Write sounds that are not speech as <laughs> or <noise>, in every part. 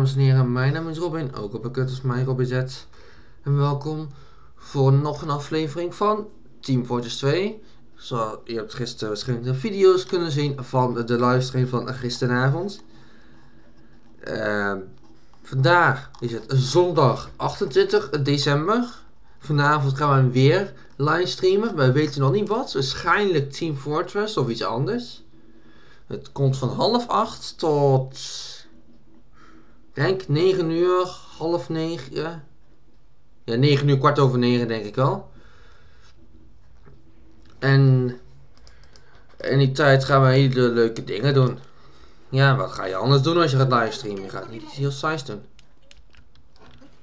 Dames en heren, mijn naam is Robin, ook op een kut als mij Robin Z. En welkom voor nog een aflevering van Team Fortress 2. Zo, je hebt gisteren verschillende video's kunnen zien van de livestream van gisteravond. Uh, vandaag is het zondag 28 december. Vanavond gaan we weer livestreamen. Wij weten nog niet wat. Waarschijnlijk Team Fortress of iets anders. Het komt van half acht tot denk 9 uur, half 9. Ja, ja 9 uur, kwart over 9 denk ik wel. En in die tijd gaan we hele leuke dingen doen. Ja, wat ga je anders doen als je gaat livestreamen? Je gaat niet iets heel saais doen.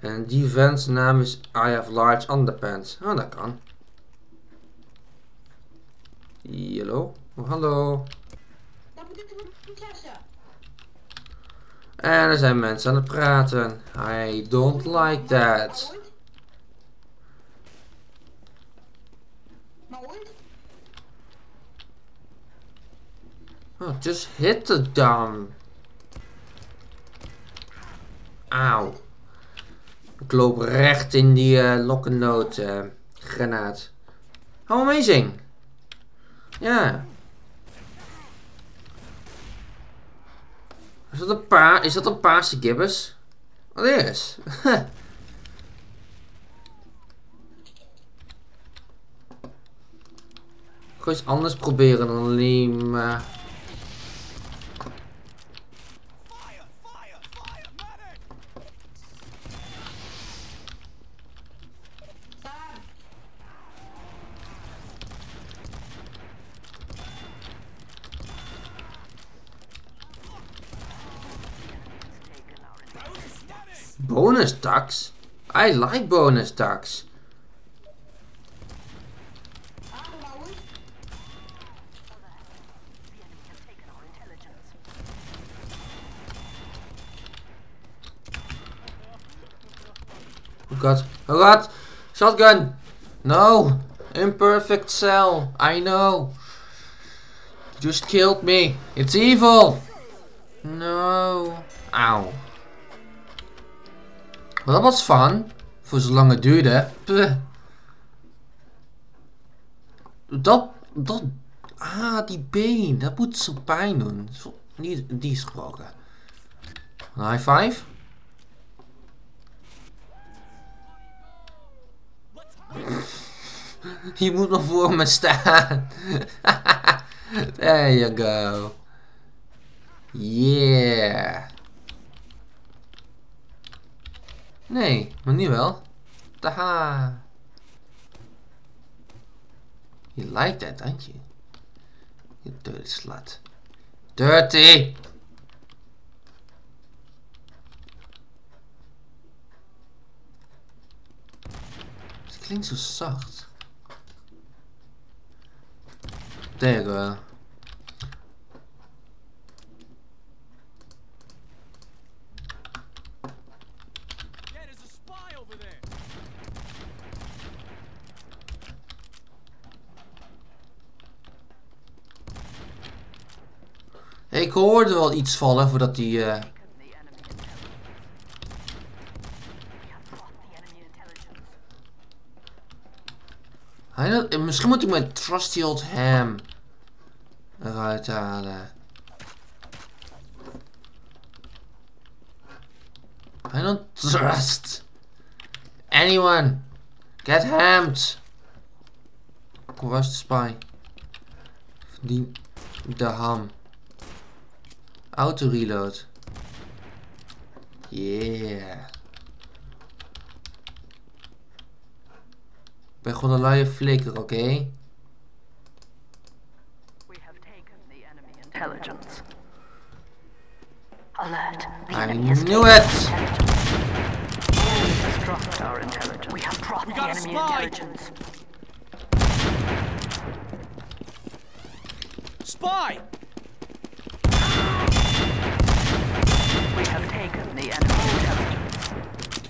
En die vents naam is I have large underpants. Oh, dat kan. Hallo? Oh, hallo. En er zijn mensen aan het praten. I don't like that. Oh, just hit the dumb. Auw. Ik loop recht in die uh, lokkennoot uh, granaat. How amazing. Ja. Is dat een paar? Is dat een paarse gibbus? Wat is? <laughs> Gewoon iets anders proberen dan alleen maar... Bonus ducks? I like bonus ducks. Oh god. Oh god. Shotgun. No. Imperfect cell. I know. just killed me. It's evil. No. Ow. Dat was fun. Voor zolang het duurde. Puh. Dat, dat, ah, die been. Dat moet zo pijn doen. Die, die is gebroken. High five. <laughs> Je moet nog voor me staan. <laughs> There you go. Yeah. Nee, maar nu wel. Taha. You like that, don't you? You dirty slut. Dirty! Het klinkt zo zacht. There you. Ik hoorde wel iets vallen voordat die... Uh... Misschien moet ik mijn trusty old ham eruit halen. I don't trust anyone. Get hammed. De spy? Verdien de ham. Auto reload. Yeah. Ik ben gewoon een luie flikker, oké? Okay? We have taken the enemy intelligence. Alert. The I enemy knew it. our intelligence. We have we the enemy intelligence. Spy! We have taken the enemy intelligence.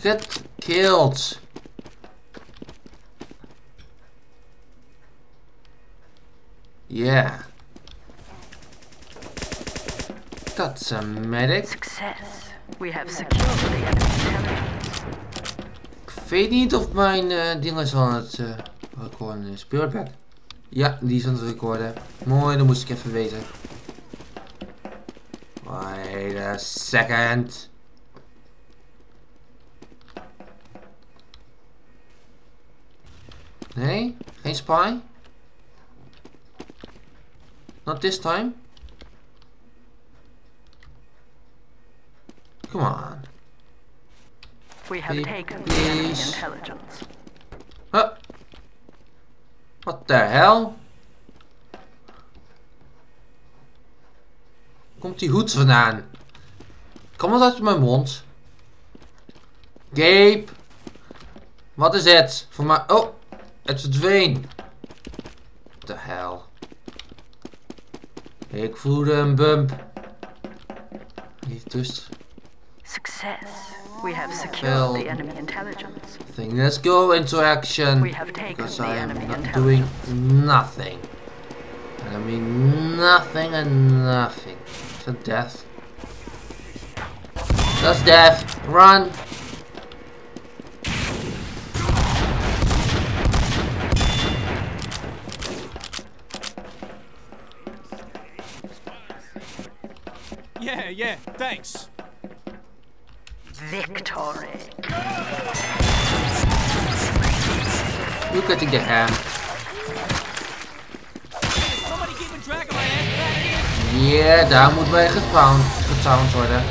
Get killed. Yeah. That's a medic. Success. We have secured the. Ik weet niet of mijn eh ding is aan het eh recorden is. Spiritback. Ja, die is aan het recorden. Mooi, dat moest ik even weten. Wait a second. Nee, geen spy. Not this time. Come on. We have Please- taken the intelligence. Huh. What the hell? Komt die hoed vandaan? Kom dat uit mijn mond? Gabe. Wat is het? Voor mij. Oh, het verdween. What the hell? Ik voelde een bump. Niet dus. Success. We have secured the enemy intelligence. Thing. Let's go into action. We have taken Because I am not doing nothing. And I mean nothing and nothing. Is that death? That's death. Run. Yeah, yeah, thanks. Victory. Look at the ham. Somebody Yeah, daar moet gepound, getound worden.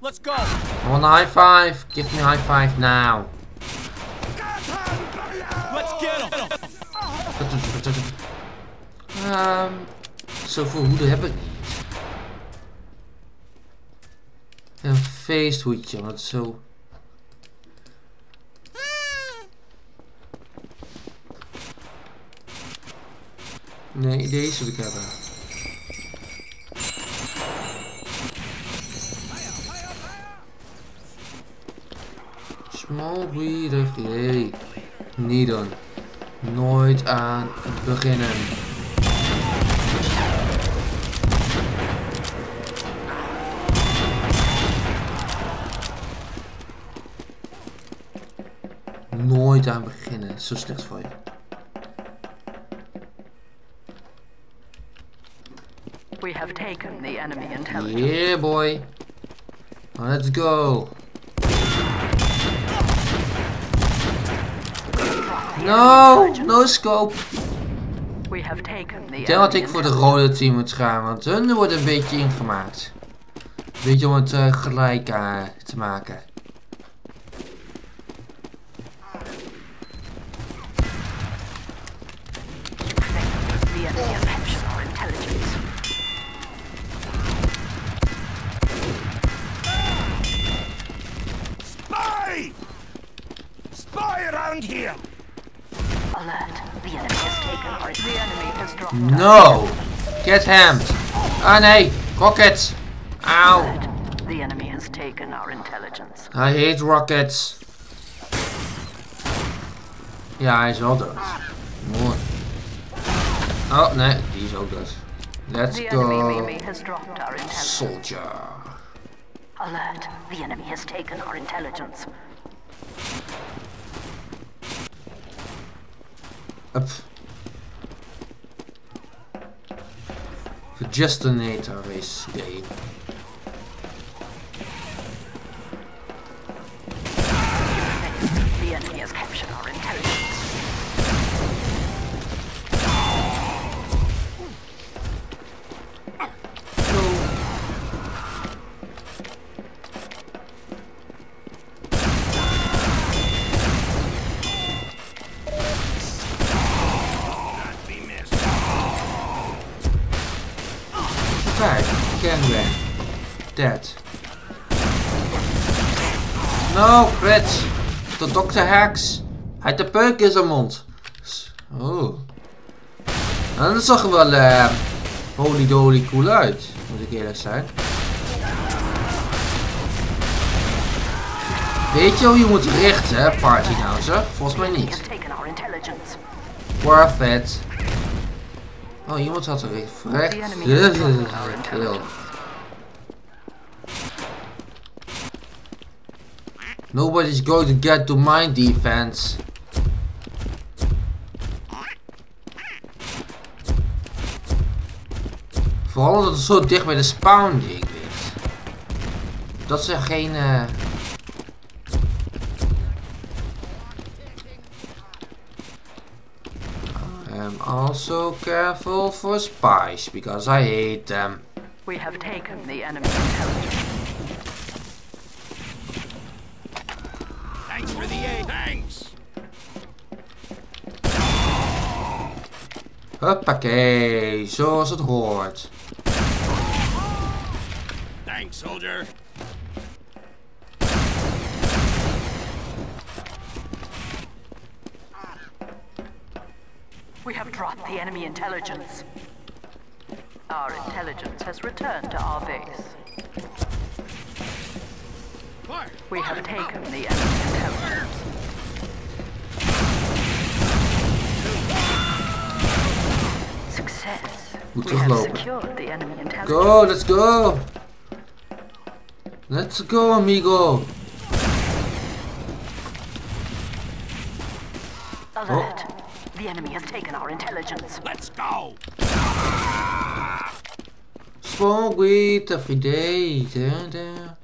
Let's go. A high five. Give me high five now. Let's get him. Ehm, zoveel hoeden heb ik niet. Een feesthoedje, want zo. Nee, deze wil ik hebben. Small breeder, jee. Niet doen. Nooit aan beginnen. Nooit aan beginnen. Zo slecht voor je. We have taken the enemy intelligence. Yeah, boy. Let's go. No, no scope. We have taken the Ik denk dat ik voor de rode team moet gaan, want hun wordt een beetje ingemaakt. Een beetje om het eh, gelijk eh, te maken. The enemy has captured our intelligence. Spy! Spy around here! Alert. The enemy has taken our The enemy has dropped our No! Get hammed! Ah nee! Rockets! Auw! Alert. The enemy has taken our intelligence. I hate rockets. Ja, hij is wel dood. Mooi. Oh, nee, die is ook dood. Let's The enemy go. Mimi has dropped our intelligence. Soldier. Alert. The enemy has taken our intelligence. Up. Vergestinator race game. The enemy has captured our intelligence. Dokter Hacks. Hij heeft de peuk in zijn mond. Oh. En dat zag er wel eh holy doly cool uit, moet ik eerlijk zijn. Weet je hoe je moet richten, hè, party nou, zeg? Volgens mij niet. Worth it. Oh, iemand had er recht. The <laughs> enemy has dropped our intelligence. Nobody's going to get to my defense. Vooral dat het zo dicht bij de spawn ding ligt. Dat ze geen... eh, I'm also careful for spies because I hate them. We have taken the enemy. Huppakee, zoals het hoort. Thanks, soldier. We have dropped the enemy intelligence. Our intelligence has returned to our base. Fire. We have taken the enemy intelligence. Success. Goed We have the enemy. Go, let's go. Let's go, amigo. Alert. Oh. The enemy has taken our intelligence. Let's go. Smoke weed every day. Da, da.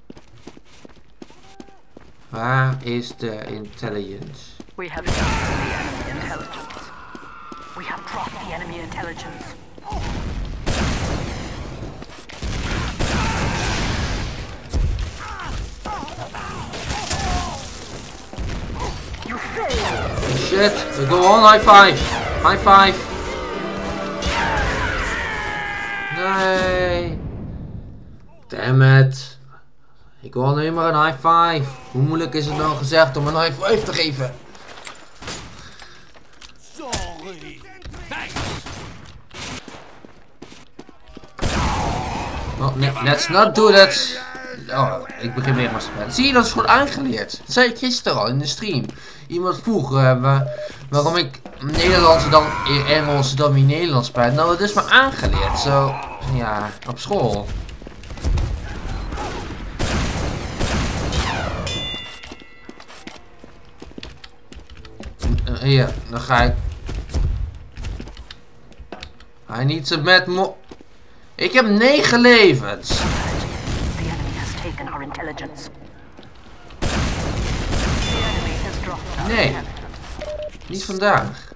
Waar is de intelligence? We have taken the enemy the enemy intelligence. You failed! Shit, we go on, high five. High five. Nee. Damn it. Ik wil alleen maar een high five. Hoe moeilijk is het nou gezegd om een high five te geven? Sorry. Thanks. Oh, let's not do that. Oh, ik begin weer maar te spelen. Zie je, dat is gewoon aangeleerd. Dat zei ik gisteren al in de stream. Iemand vroeg eh, wa- waarom ik Nederlands dan in Engels dan weer Nederlands speel. Nou, het is maar aangeleerd. Zo, ja, op school. Eh, Hier, dan ga ik. Hij niet zo met mo. Ik heb negen levens. The enemy has taken our intelligence. The enemy has dropped our Nee. intelligence. Niet vandaag.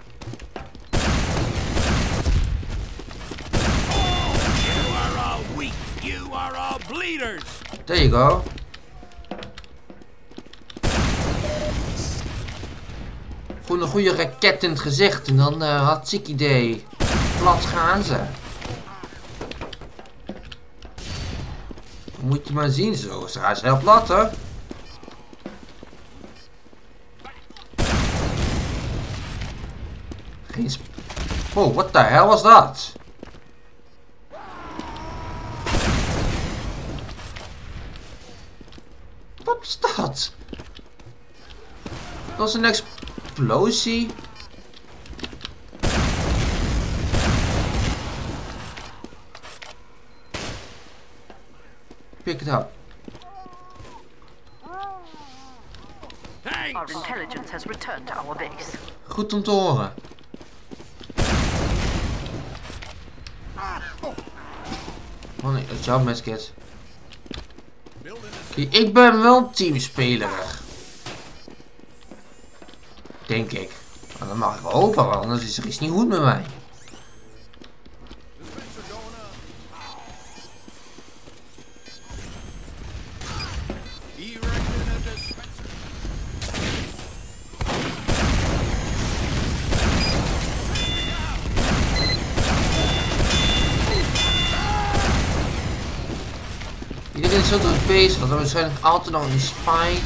You are all weak. You are all bleeders. There you go. Gewoon een goede raket in het gezicht en dan eh had ziek idee. Plat gaan ze. Moet je maar zien zo. Ze gaan heel plat hoor. Geen Oh, what the hell was dat? Wat is dat? Dat was een explosie. Pick it up. Our Thanks. intelligence has returned to our base. Goed om te horen. Oh nee, dat is jouw ik ben wel teamspeler. Denk ik. Maar mag ik wel hopen, anders is er iets niet goed met mij. Dat er waarschijnlijk altijd nog een spy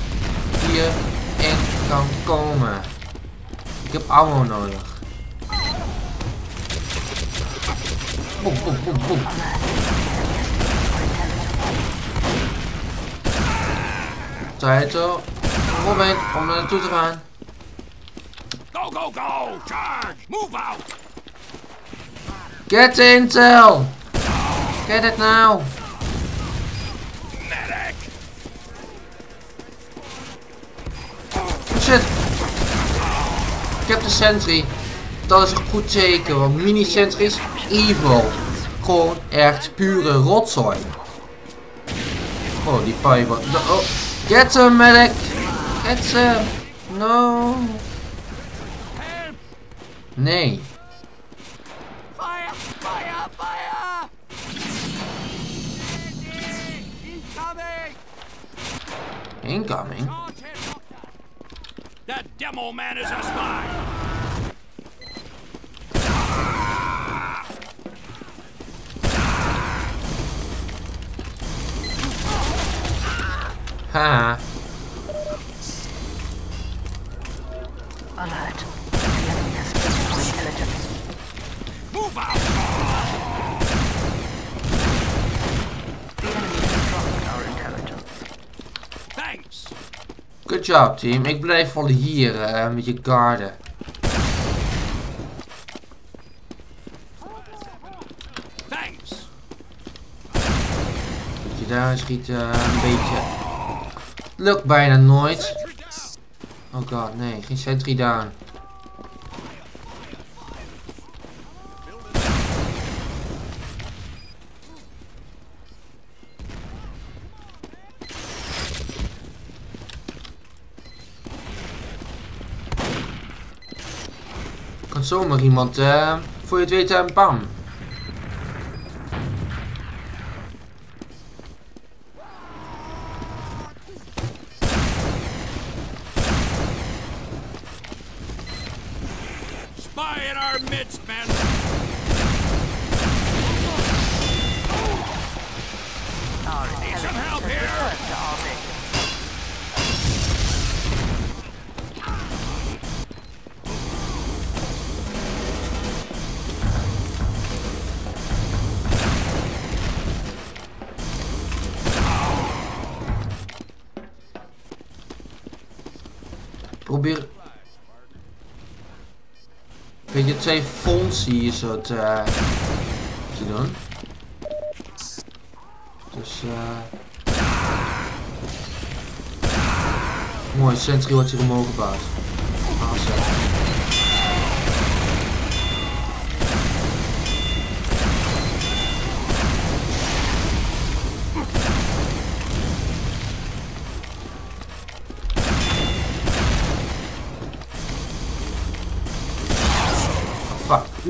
hierin kan komen. Ik heb ammo nodig. Boom, boom, boom, boom. Tijd hoor. Robin, om er naartoe te gaan. Go, go, go. Charge. Move out. Get intel! Get it now! Heb de sentry. Dat is een goed teken, want mini sentry is evil. Gewoon echt pure rotzooi. Oh, die piper. Oh, get him, medic! Get him! No! Nee. Fire! Fire! Fire! Incoming! Incoming? That demo man is a spy! Haha. Alert. The enemy has taken our intelligence. Move out! Good job, team. Ik blijf wel hier eh, met je garden. Thanks! Je daar schieten een beetje. Lukt bijna nooit. Oh god, nee, geen sentry down. Kan zomaar iemand, eh, voor je het weet, eh, bam. Probeer. Weet je, twee fondsen hier zo te, eh, te doen. Dus eh. Mooi, Sentry wordt hier omhoog gebouwd.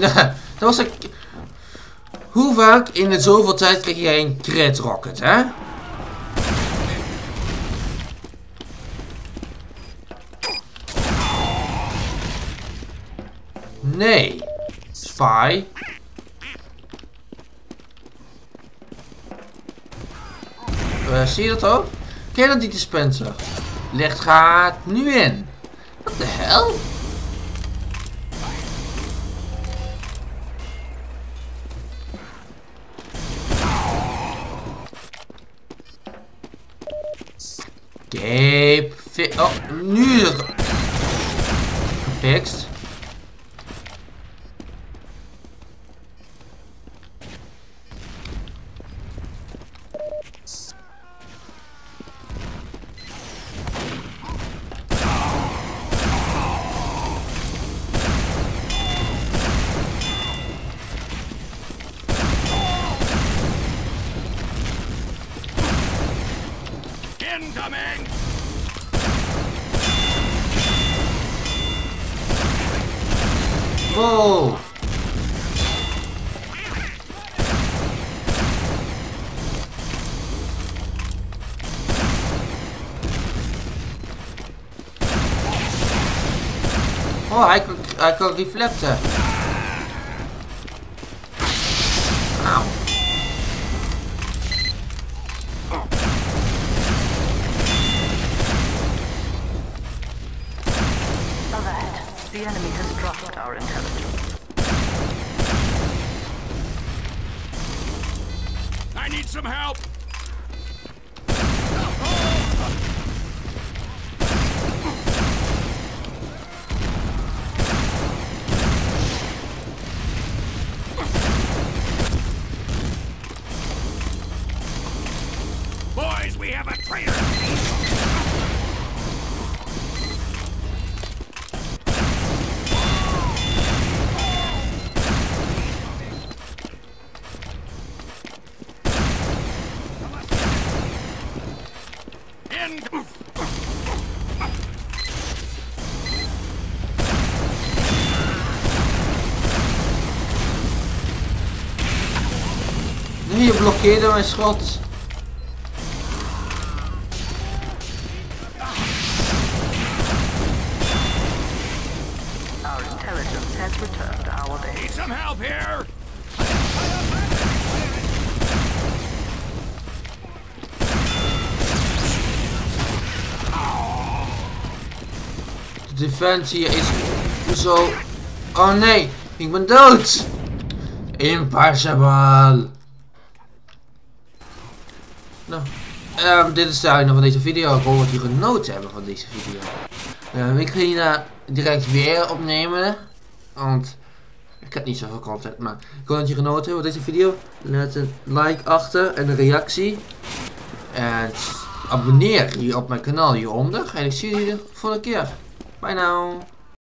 <laughs> dat was een... Hoe vaak in de zoveel tijd krijg jij een crit rocket, hè? Nee. Spy. Eh, zie je dat ook? Je dat die dispenser? Licht gaat nu in. Wat de hel? Cape fi Oh, nu is het gefixt. Incoming! Oh, hij kan, hij kan reflecten. Auw. realize we have a traitor blokkeerde mijn schot. De defensie is zo... Oh nee, ik ben dood. Impossible. Nou, ehm, dit is de einde van deze video. Ik hoop dat jullie genoten hebben van deze video. Ehm, ik ga hierna direct weer opnemen. Want ik heb niet zoveel content. Maar ik hoop dat je genoten hebt van deze video. Laat een like achter en een reactie. En abonneer je op mijn kanaal hieronder. En ik zie jullie de volgende keer. Bye now.